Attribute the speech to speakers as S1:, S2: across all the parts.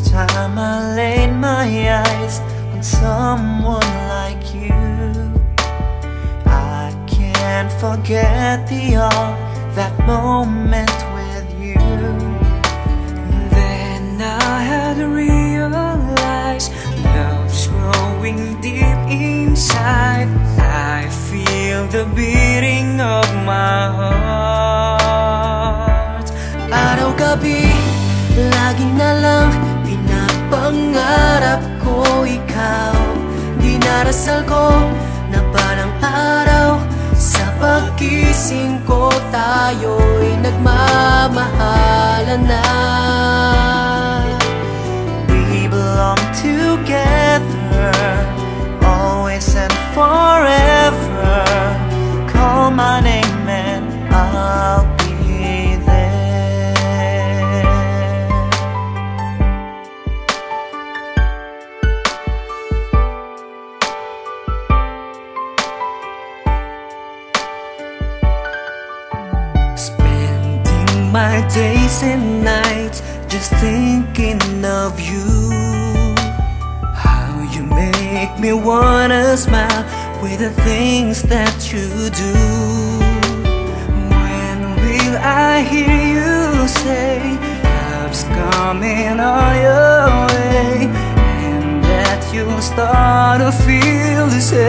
S1: time I laid my eyes on someone like you. I can't forget the all that moment with you.
S2: Then I had realized love's growing deep inside. I feel the beating of my heart.
S1: I Araw-gabi, lagi na lang Dinarasal ko na parang araw Sa pagkising ko tayo'y nagmamahalan na my
S2: days and nights just thinking of you. How you make me wanna smile with the things that you do. When will I hear you say Love's coming on your way And that you'll start to feel the same?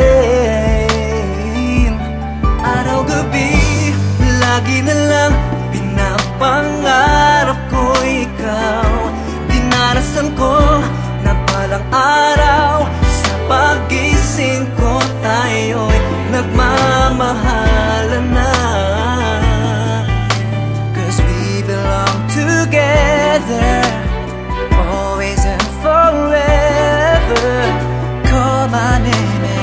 S2: Araw-gabi, lagi na lang Pinapangarap ko ikaw. Dinarasal ko na palang araw Sa pagising ko tayo'y nagmamahalan na. Cause we belong together Always and forever. Call my name